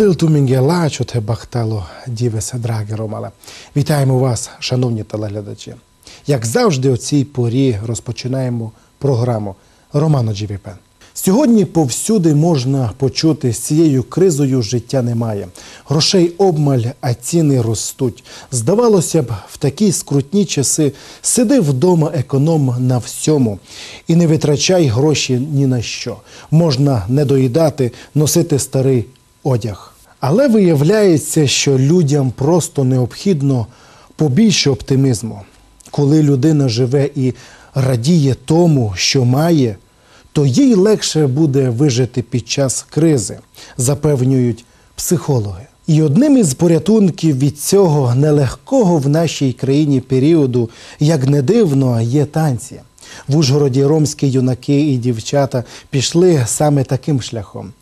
Солодил Мінгела, чоте бахтало дівеса драги Ромале. Вітаємо вас, шановні телеглядачі. Як завжди, о цій порі розпочинаємо програму Романо Джівіпен. Сьогодні повсюди можна почути з цією кризою життя немає. Грошей обмаль, а ціни ростуть. Здавалося б, в такі скрутні часи сиди вдома економ на всьому і не витрачай гроші ні на що. Можна не доїдати, носити старий одяг. Але виявляється, що людям просто необхідно побільше оптимізму. Коли людина живе і радіє тому, що має, то їй легше буде вижити під час кризи, запевнюють психологи. І одним із порятунків від цього нелегкого в нашій країні періоду, як не дивно, є танці. В Ужгороді ромські юнаки і дівчата пішли саме таким шляхом.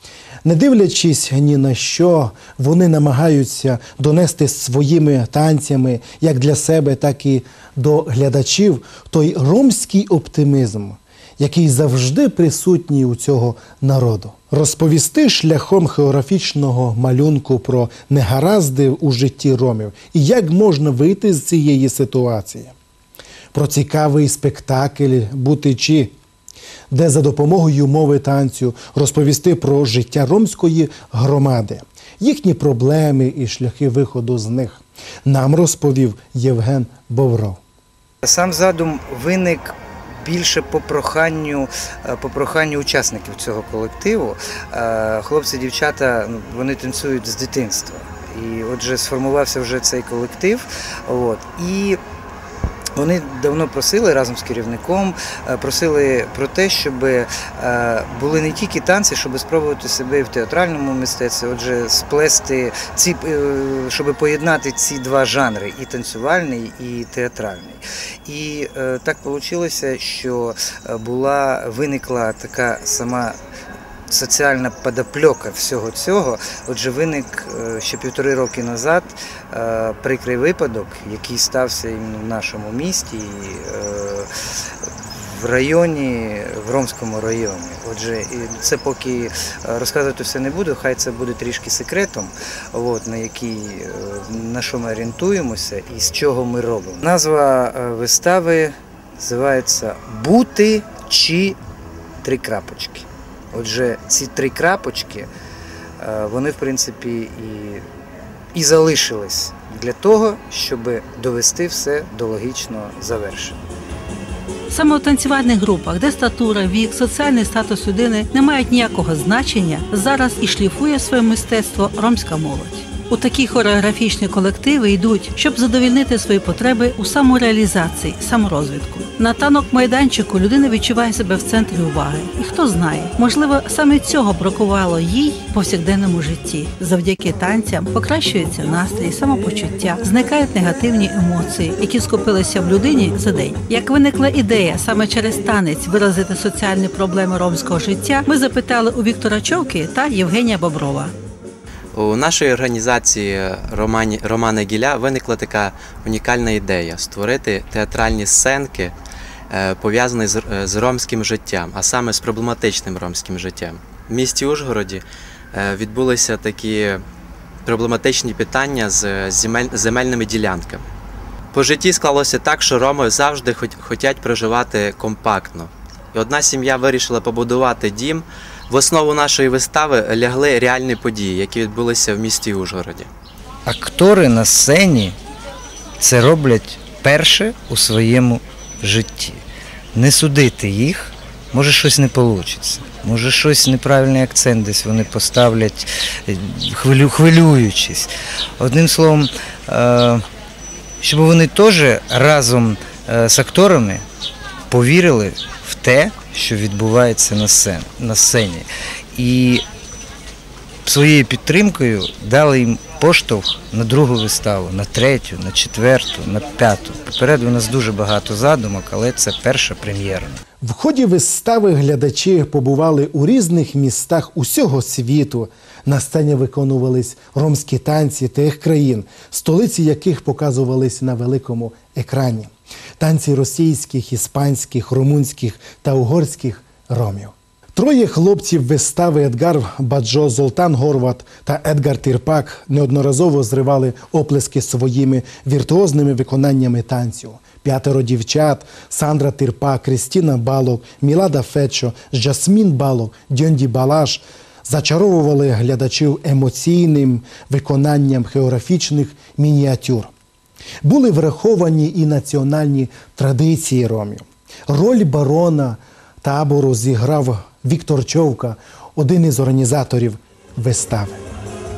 Не дивлячись ні на що, вони намагаються донести своїми танцями як для себе, так і до глядачів той ромський оптимізм, який завжди присутній у цього народу. Розповісти шляхом хореографічного малюнку про негаразди у житті ромів і як можна вийти з цієї ситуації. Про цікавий спектакль Бутичі, де за допомогою мови танцю розповісти про життя ромської громади, їхні проблеми і шляхи виходу з них. Нам розповів Євген Бовров. Сам задум виник більше по проханню, е, по проханню учасників цього колективу. Е, Хлопці, дівчата, ну, вони танцюють з дитинства. І отже, сформувався вже цей колектив. От. І вони давно просили разом з керівником, е, просили про те, щоб е, були не тільки танці, щоб спробувати себе в театральному мистецтві, отже, сплести ці, е, щоб поєднати ці два жанри і танцювальний, і театральний. І так вийшло, що була виникла така сама. Соціальна подопльока всього цього, отже, виник ще півтори роки назад прикрий випадок, який стався іменно в нашому місті, в районі, в Ромському районі. Отже, це поки розказувати все не буду, хай це буде трішки секретом, от, на який, на що ми орієнтуємося і з чого ми робимо. Назва вистави називається Бути чи три крапочки. Отже, ці три крапочки, вони, в принципі, і і залишились для того, щоб довести все до логічного завершення. Саме у танцювальних групах, де статура, вік, соціальний статус людини не мають ніякого значення, зараз і шліфує своє мистецтво ромська молодь. У такі хореографічні колективи йдуть, щоб задовільнити свої потреби у самореалізації, саморозвитку. На танок майданчику людина відчуває себе в центрі уваги, і хто знає, можливо, саме цього бракувало їй в повсякденному житті. Завдяки танцям покращується настрій, самопочуття, зникають негативні емоції, які скопилися в людині за день. Як виникла ідея саме через танець виразити соціальні проблеми ромського життя, ми запитали у Віктора Човки та Євгенія Боброва. У нашої організації Романа Гіля виникла така унікальна ідея створити театральні сценки, пов'язані з, з ромським життям, а саме з проблематичним ромським життям. В місті Ужгороді відбулися такі проблематичні питання з земель, земельними ділянками. По житті склалося так, що роми завжди хочуть проживати компактно. І одна сім'я вирішила побудувати дім. В основу нашої вистави лягли реальні події, які відбулися в місті Ужгороді. Актори на сцені це роблять перше у своєму житті. Не судити їх, може щось не вийде. Може щось неправильний акцент десь вони поставлять, хвилю, хвилюючись. Одним словом, щоб вони теж разом з акторами повірили в те, що відбувається на сцені, на сцені. І своєю підтримкою дали їм поштовх на другу виставу, на третю, на четверту, на п'яту. Попереду у нас дуже багато задумок, але це перша прем'єра. В ході вистави глядачі побували у різних містах усього світу. На сцені виконувались ромські танці тих країн, столиці яких показувались на великому екрані. Танці російських, іспанських, румунських та угорських ромів. Троє хлопців вистави Едгар Баджо, Золтан Горват та Едгар Тірпак неодноразово зривали оплески своїми віртуозними виконаннями танцю. П'ятеро дівчат Сандра Тирпак, Крістіна Балок, Мілада Фечо, Жасмін Балок, Дьонді Балаш зачаровували глядачів емоційним виконанням хореографічних мініатюр. Були враховані і національні традиції ромів. Роль барона табору зіграв Віктор Човка, один із організаторів вистави.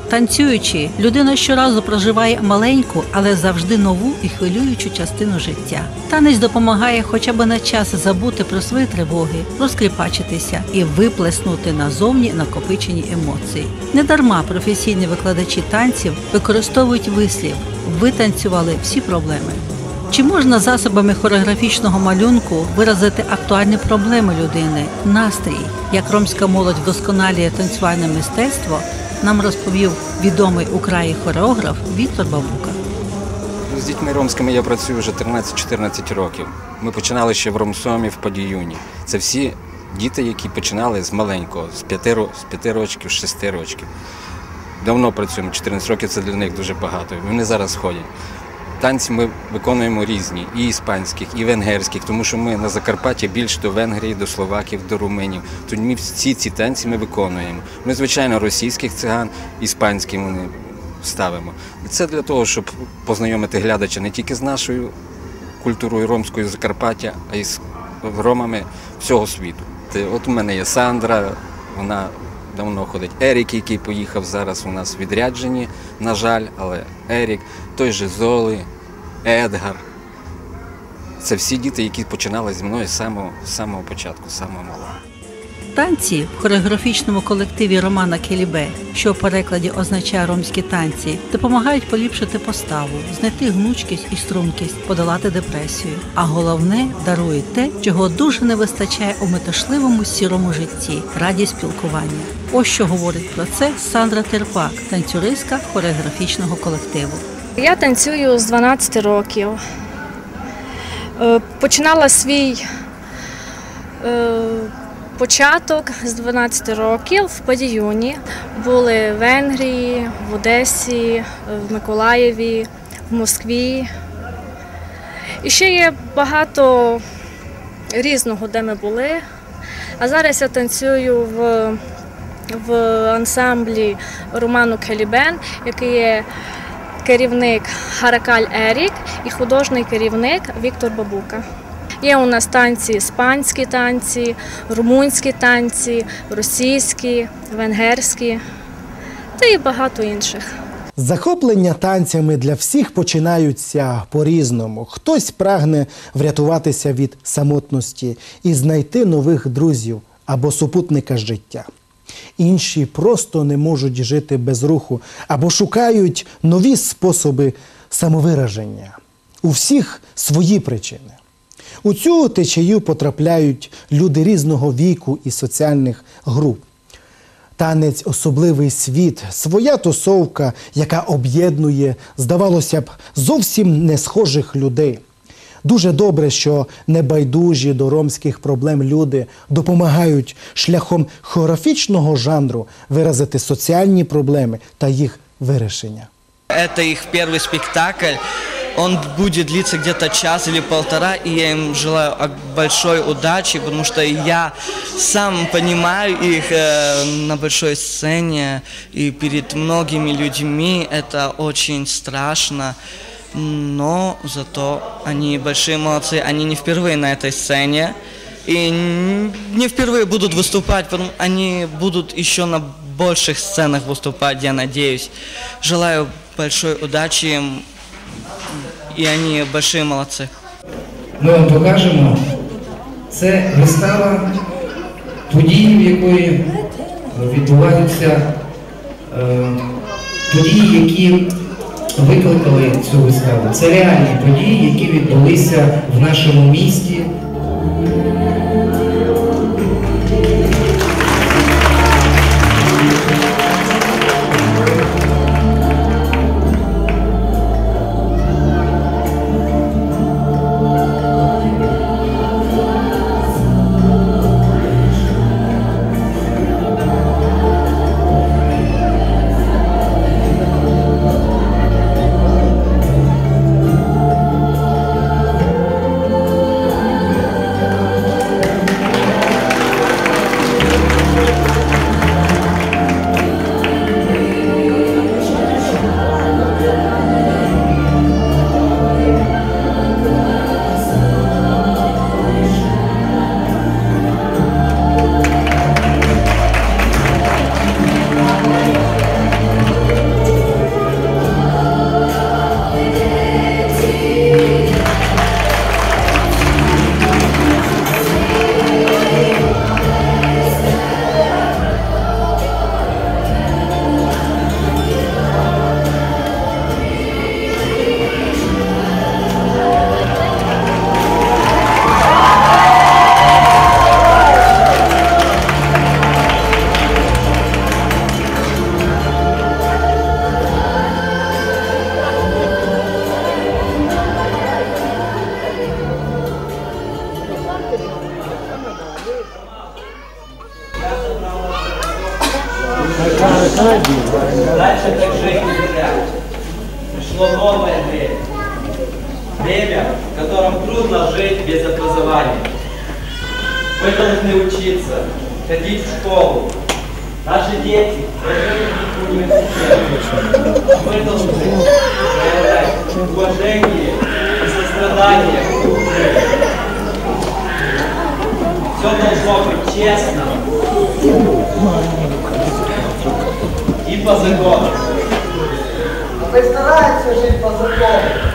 Танцюючи, людина щоразу проживає маленьку, але завжди нову і хвилюючу частину життя. Танець допомагає хоча б на час забути про свої тривоги, розкріпачитися і виплеснути назовні накопичені емоції. Недарма професійні викладачі танців використовують вислів ви танцювали всі проблеми. Чи можна засобами хореографічного малюнку виразити актуальні проблеми людини, настрій, як ромська молодь вдосконалює танцювальне мистецтво, нам розповів відомий у хореограф Віктор Бабука. З дітьми ромськими я працюю вже 13-14 років. Ми починали ще в Ромсомі в Падіюні. Це всі діти, які починали з маленького, з 5, з 5 років, з 6 років. Давно працюємо, 14 років це для них дуже багато. Вони зараз ходять. Танці ми виконуємо різні, і іспанських, і венгерських, тому що ми на Закарпатті більш до Венгрії, до Словаків, до Румунів. Тому всі ці танці ми виконуємо. Ми, звичайно, російських циган, іспанські вони ставимо. Це для того, щоб познайомити глядача не тільки з нашою культурою ромською Закарпаття, а й з ромами всього світу. От у мене є Сандра, вона давно ходить. Ерік, який поїхав зараз у нас в відрядженні, на жаль, але Ерік, той же Золи, Едгар. Це всі діти, які починали зі мною з самого, з самого початку, з самого малого. Танці в хореографічному колективі Романа Келібе, що в перекладі означає ромські танці, допомагають поліпшити поставу, знайти гнучкість і стрункість, подолати депресію. А головне дарують те, чого дуже не вистачає у метушливому сірому житті радість спілкування. Ось що говорить про це Сандра Терпак, танцюристка хореографічного колективу. Я танцюю з 12 років. Е, Починала свій е, початок з 12 років в Падіюні. Були в Венгрії, в Одесі, в Миколаєві, в Москві. І ще є багато різного, де ми були. А зараз я танцюю в, в ансамблі Роману Келібен, який є керівник Харакаль Ерік і художній керівник Віктор Бабука. Є у нас танці іспанські танці, румунські танці, російські, венгерські та і багато інших. Захоплення танцями для всіх починаються по-різному. Хтось прагне врятуватися від самотності і знайти нових друзів або супутника життя. Інші просто не можуть жити без руху або шукають нові способи самовираження. У всіх свої причини. У цю течію потрапляють люди різного віку і соціальних груп. Танець особливий світ, своя тусовка, яка об'єднує, здавалося б, зовсім не схожих людей. Дуже добре, що небайдужі до ромських проблем люди допомагають шляхом хореографічного жанру виразити соціальні проблеми та їх вирішення. Это их первый спектакль. Он будет длиться где-то час или полтора, и я им желаю большой удачи, потому что я сам понимаю их э, на большой сцене и перед многими людьми. Это очень страшно, но зато они большие молодцы. Они не впервые на этой сцене. И не впервые будут выступать, они будут еще на больших сценах выступать, я надеюсь. Желаю большой удачи им, и они большие молодцы. ми вам покажемо. Це вистава, події, в якої відбуваються е, події, які викликали цю виставу. Це реальні події, які відбулися в нашому місті. Дальше так жить нельзя. Пришло новое время. Время, в котором трудно жить без образования. Мы должны учиться, ходить в школу. Наши дети должны университет. Мы должны проявлять уважение и сострадание к. Все должно быть честно и по закону. Постараются жить по закону. Почему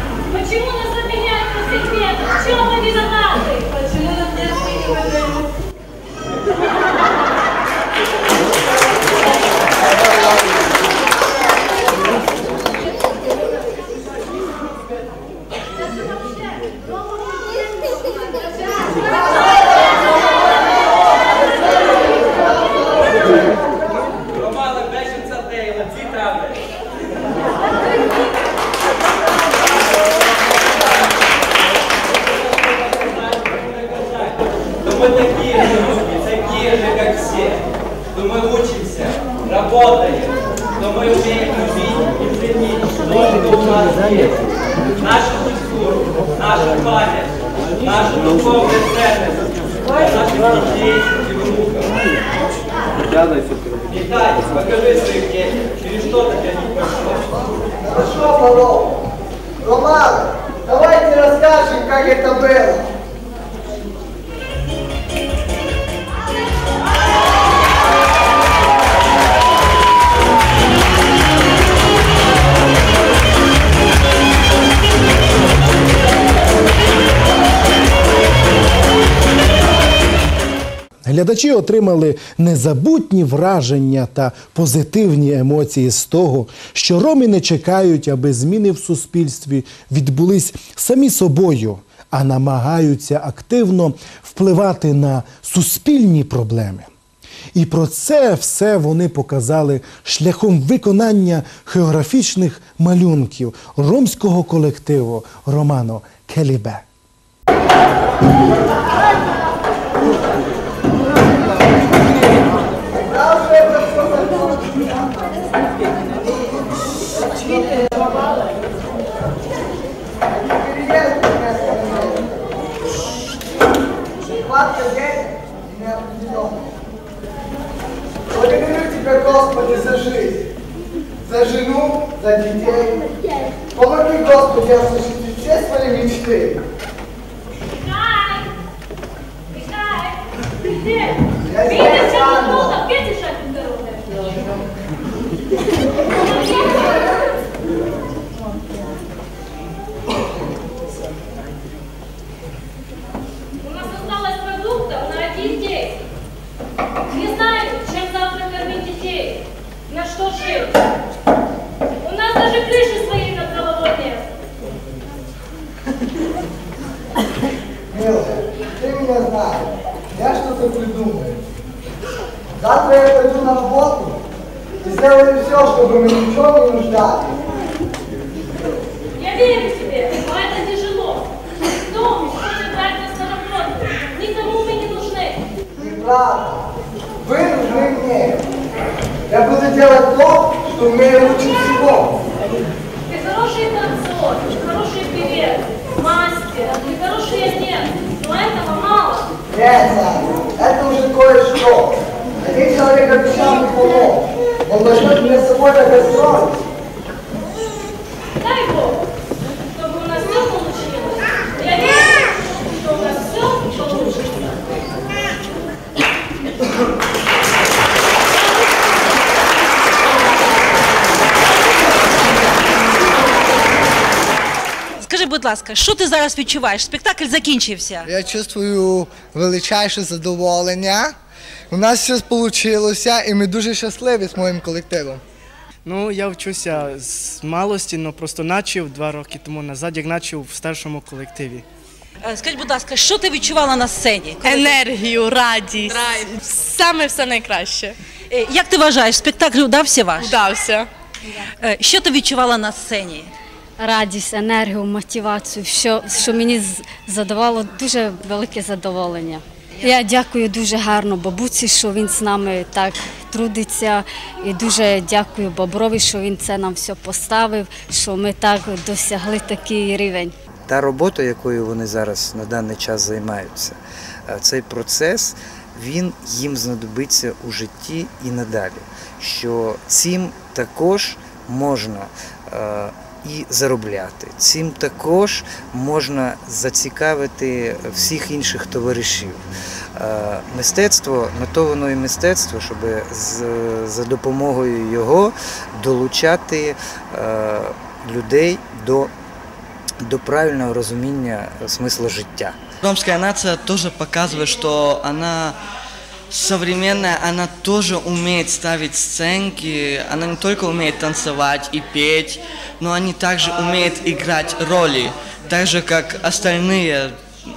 у нас есть. Нашу культуру, нашу память, нашу духовную ценность для наших детей и внуков. Виталий, покажи своим детям, через что ты для них прошло. Хорошо, Павлов. Роман, давайте расскажем, как это было. Глядачі отримали незабутні враження та позитивні емоції з того, що роми не чекають, аби зміни в суспільстві відбулись самі собою, а намагаються активно впливати на суспільні проблеми. І про це все вони показали шляхом виконання хеографічних малюнків ромського колективу Романо Келібе. Господи, за жизнь, за жену, за детей. Помоги, Господи, осуществить все свои мечты. Михай! Михай! Я здесь, Анна. что жить. У нас даже крыши своей над головой нет. Милая, ты меня знаешь. Я что-то придумаю. Завтра я пойду на работу и сделаю все, чтобы мы ни в чем не нуждались. Я верю тебе, но это тяжело. Дом хочет брать нас на работу. Никому мы не нужны. Неправда. делать то, что умею лучше всего. Ты хороший танцор, хороший певец, мастер, ты хороший отец. Но этого мало. Нет, Саня, это уже кое-что. Один человек обещал мне помочь. Он возьмет меня с собой на гастроли. Ласка, що ти зараз відчуваєш? Спектакль закінчився. Я чувствую величайше задоволення. У нас все вийшло, і ми дуже щасливі з моїм колективом. Ну, я вчуся з малості, але просто начав два роки тому назад, як начав в старшому колективі. Е, Скажи, будь ласка, що ти відчувала на сцені? Коли Енергію, радість. Саме все найкраще. Е, Як ти вважаєш, спектакль вдався ваш? Вдався. Е, Що ти відчувала на сцені? Радість, енергію, мотивацію, що, що мені задавало дуже велике задоволення. Я дякую дуже гарно бабуці, що він з нами так трудиться. І дуже дякую Боброві, що він це нам все поставив, що ми так досягли такий рівень. Та робота, якою вони зараз на даний час займаються, е, цей процес він їм знадобиться у житті і надалі. Що цим також можна е, і заробляти, цим також можна зацікавити всіх інших товаришів. Е, Мистецтво на то воно і мистецтво, щоб за допомогою його долучати е, людей до до правильного розуміння смисла життя. Ромская нация тоже показывает, что она современная, она тоже умеет ставить сценки, она не только умеет танцевать и петь, но они также умеют играть роли, так же как остальные.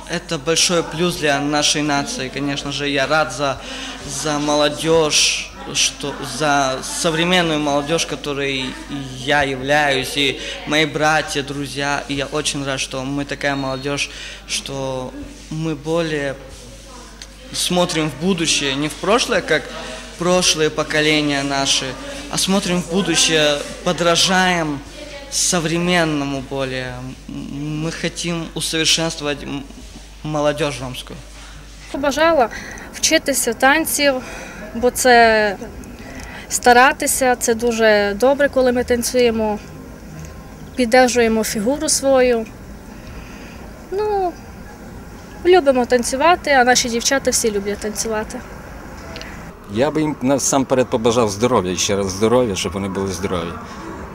Это большой плюс для нашей нации, конечно же. Я рад за, за молодежь, что за современную молодежь, которой я являюсь, и мои братья, друзья. И я очень рад, что мы такая молодежь, что мы более смотрим в будущее, не в прошлое, как прошлые поколения наши, а смотрим в будущее, подражаем современному более. Мы хотим усовершенствовать молодежь ромскую. Побажала вчитися танців, бо це старатися, це дуже добре, коли ми танцюємо, піддержуємо фігуру свою. Любимо танцювати, а наші дівчата всі люблять танцювати. Я би їм насамперед побажав здоров'я, ще раз здоров'я, щоб вони були здорові.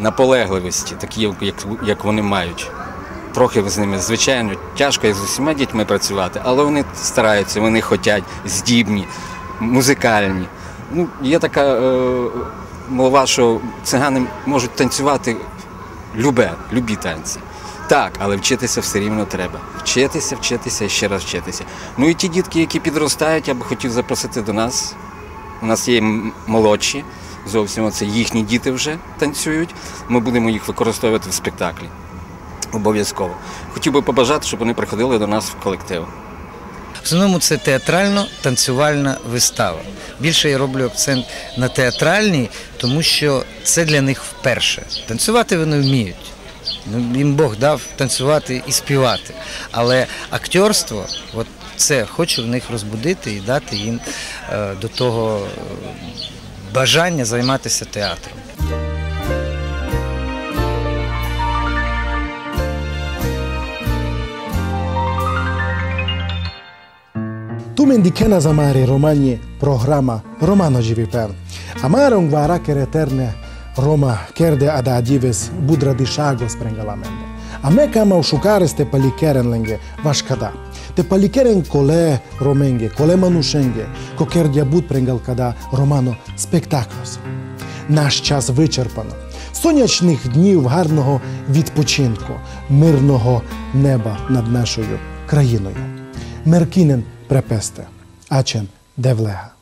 Наполегливості, такі, як, як вони мають. Трохи з ними, звичайно, тяжко як з усіма дітьми працювати, але вони стараються, вони хочуть, здібні, музикальні. Ну, є така е, мова, що цигани можуть танцювати любе, любі танці. Так, але вчитися все рівно треба. Вчитися, вчитися і ще раз вчитися. Ну і ті дітки, які підростають, я би хотів запросити до нас. У нас є молодші, зовсім це їхні діти вже танцюють. Ми будемо їх використовувати в спектаклі. Обов'язково. Хотів би побажати, щоб вони приходили до нас в колектив. В основному це театрально-танцювальна вистава. Більше я роблю акцент на театральній, тому що це для них вперше. Танцювати вони вміють. Ну, Їм Бог дав танцювати і співати. Але актерство, от це хочу в них розбудити і дати їм е, до того е, бажання займатися театром. Tu mendicena zamari romani programa Romano GVP. Amare un guara che reterne Roma kerde ada adives budra di shago sprengalamende. A me kama ushukare ste palikeren lenge vaškada. Te palikeren kole romenge, kole manušenge, ko kerdja bud prengal kada Романо спектаклос. Наш час вичерпано. Сонячних днів гарного відпочинку, мирного неба над нашою країною. Меркінен препесте, ачен девлега.